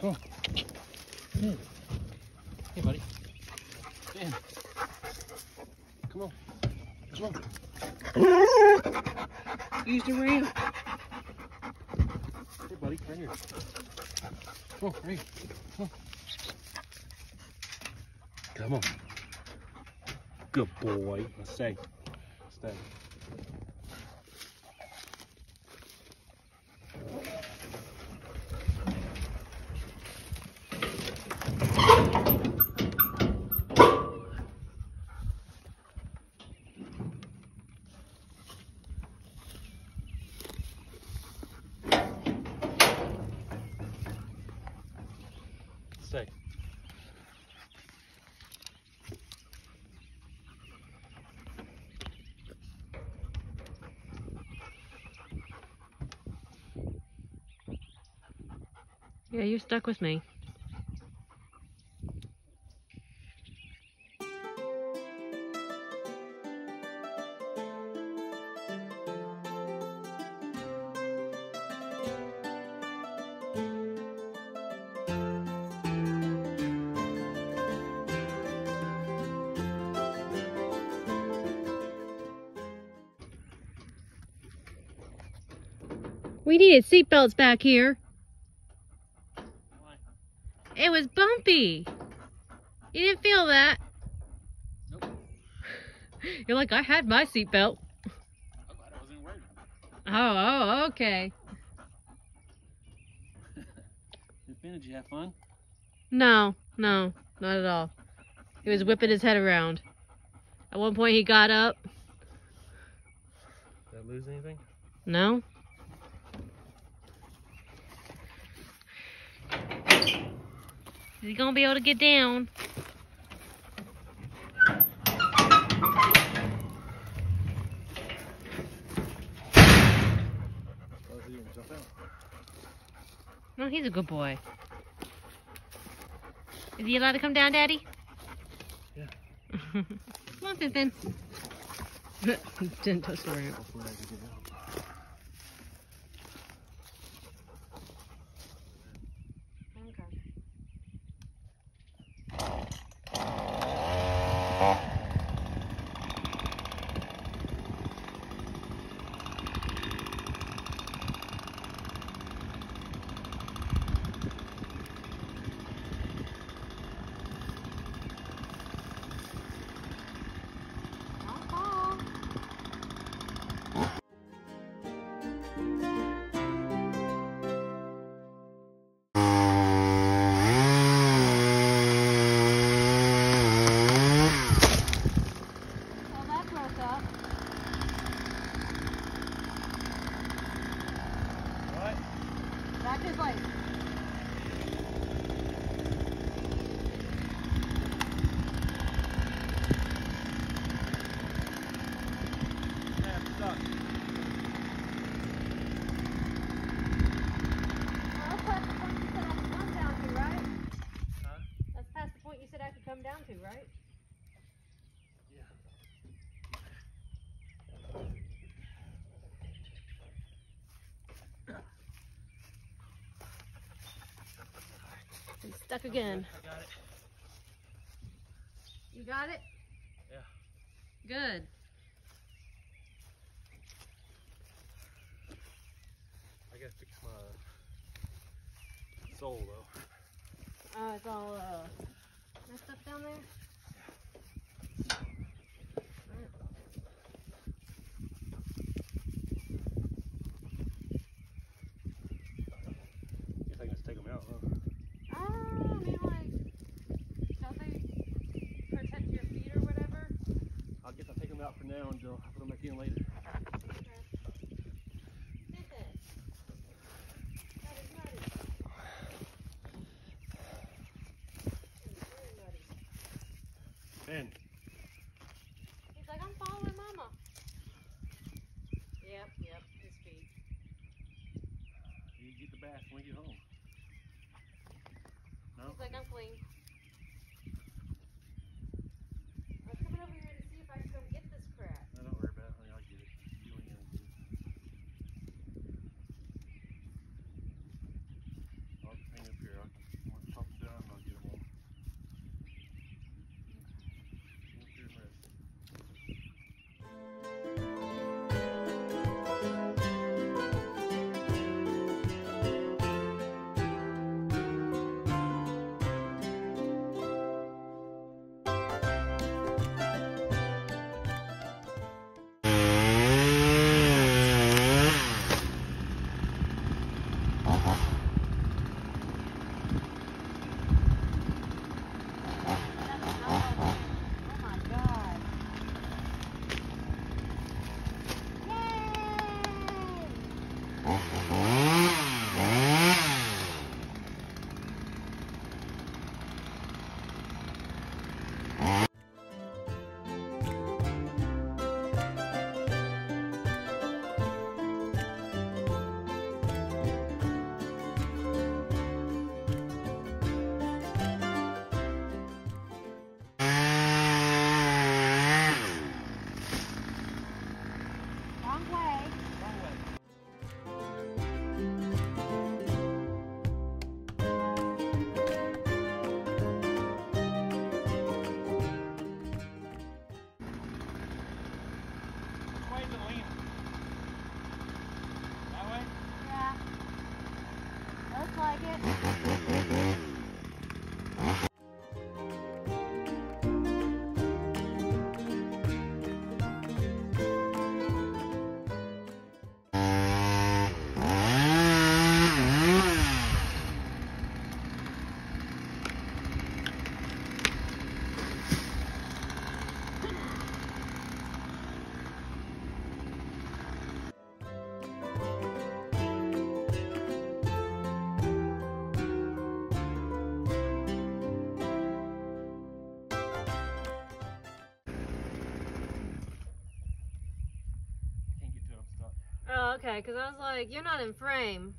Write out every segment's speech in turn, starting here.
Come on. Hey, buddy. Ben. Come on. Come on. Use the ramp. Hey, buddy. Right here. Come on, right here. Come on. Come on. Good boy. Let's stay. Yeah, you're stuck with me. We needed seatbelts back here. It was bumpy. You didn't feel that. Nope. You're like, I had my seatbelt. I'm glad I wasn't worried. Oh, oh, okay. Ben, did you have fun? No, no, not at all. He was whipping his head around. At one point, he got up. Did I lose anything? No. Is he gonna be able to get down? Is he gonna jump out? No, he's a good boy. Is he allowed to come down, Daddy? Yeah. come on, Pippin. Didn't touch the ramp. Hopefully I can get out. Oh, that broke up. What? That just like. Yeah, I'm stuck. Well, that's past the point you said I could come down to, right? Huh? That's past the point you said I could come down to, right? Yeah. It's stuck again. I got it. You got it? Yeah. Good. I gotta fix my sole though. Oh, it's all uh, messed up down there? Guess I can just take them out, huh? Oh, I mean, like, don't they protect your feet or whatever? I guess I'll take them out for now and I'll put them back in later. That is nutty. Ben, He's like, I'm following mama. Yep, yep, his feet. you get the bath when we get home. No? He's like, I'm clean. I was coming over here to see if I could come get like it. Okay, because I was like, you're not in frame.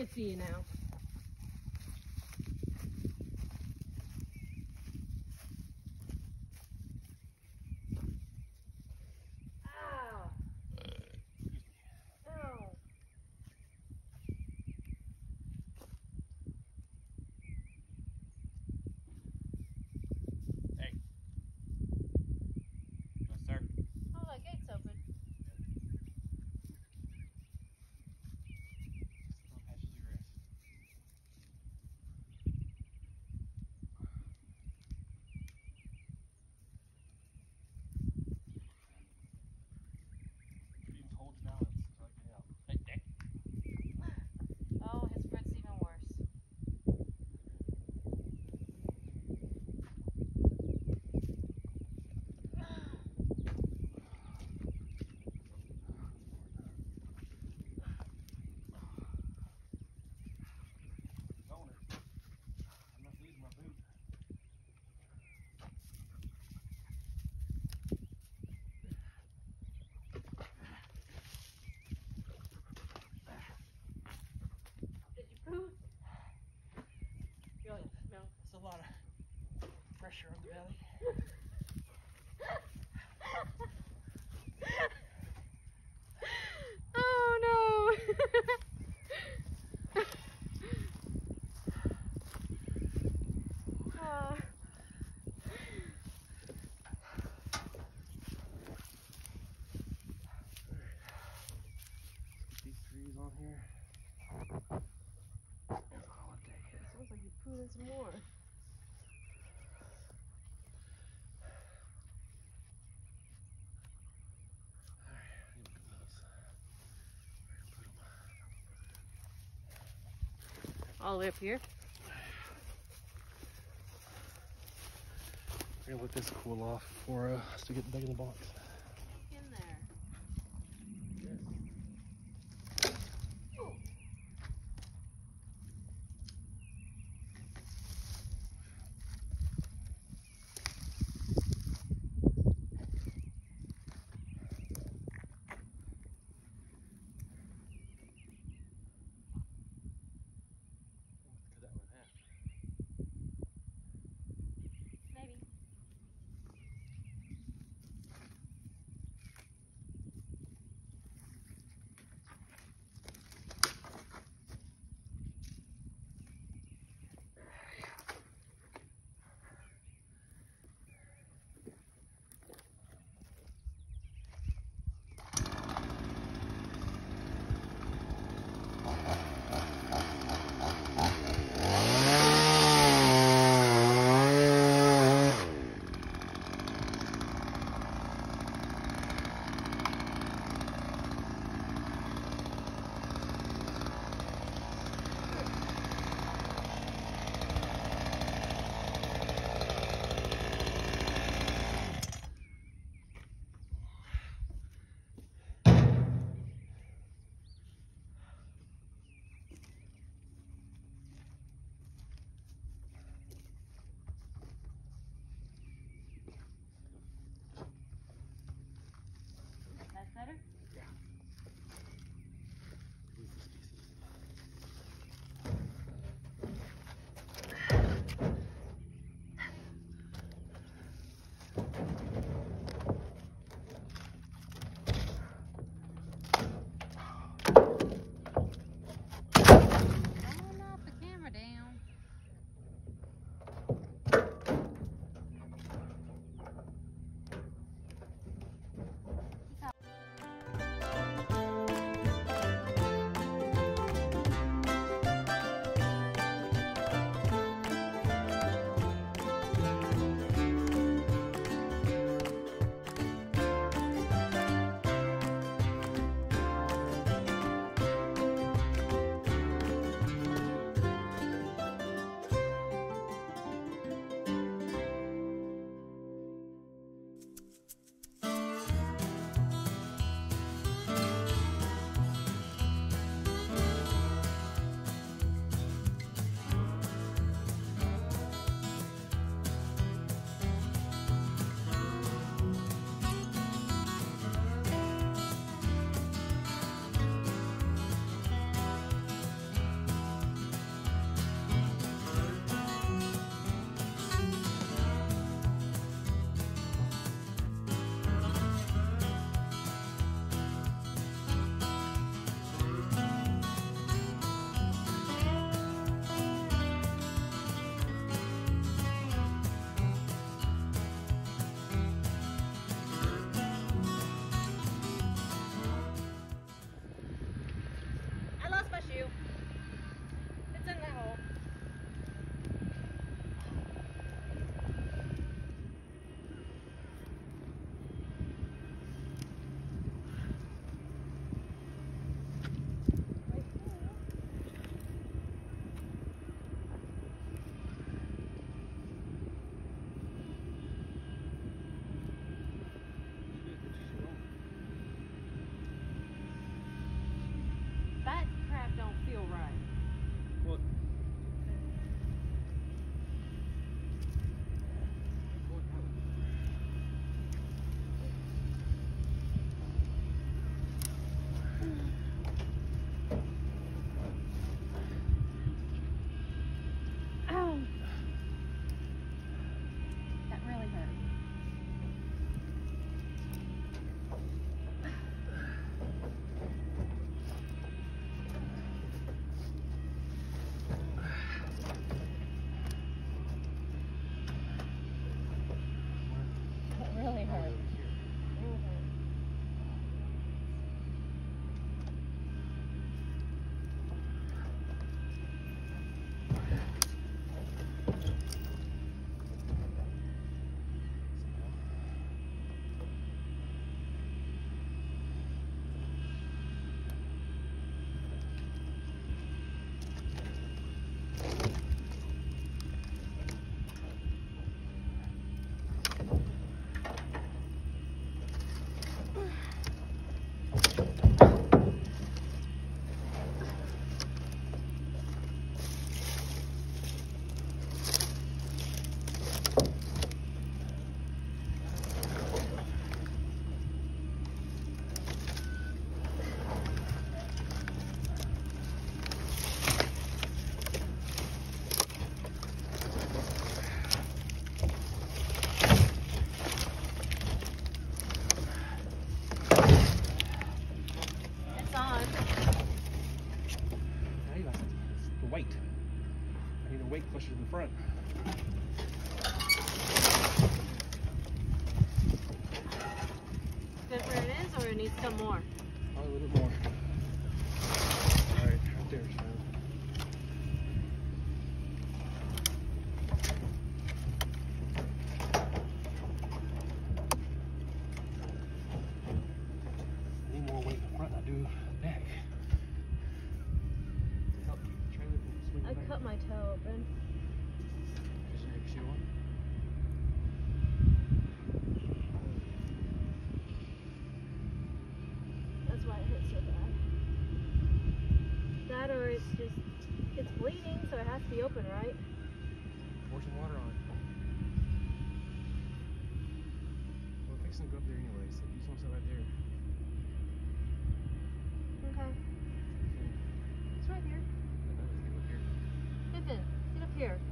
can see you now. pressure on the belly. all the way up here. We're gonna let this cool off for us to get back in the box. Some more? A little more. Alright, right there, son. Need more weight in the front than I do back. To help keep the trailer from swinging I back. cut my toe open. Just your shoe on. That's why it hurt so bad. That or it's just, it's bleeding, so it has to be open, right? Pour some water on it. We're fixing to go up there anyway, so you just want to sit right there. Okay. It's right here. And then let's get up here.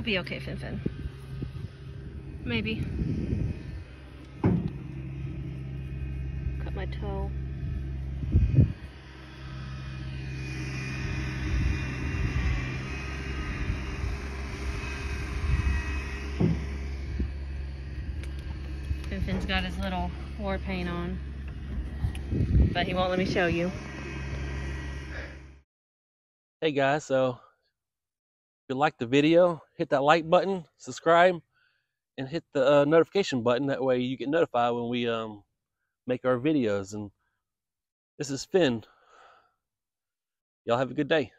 We'll be okay, Fin Fin. Maybe. Cut my toe. Finfin's got his little war paint on. But he won't let me show you. Hey guys, so you like the video, hit that like button, subscribe, and hit the uh, notification button. That way you get notified when we um, make our videos. And this is Finn. Y'all have a good day.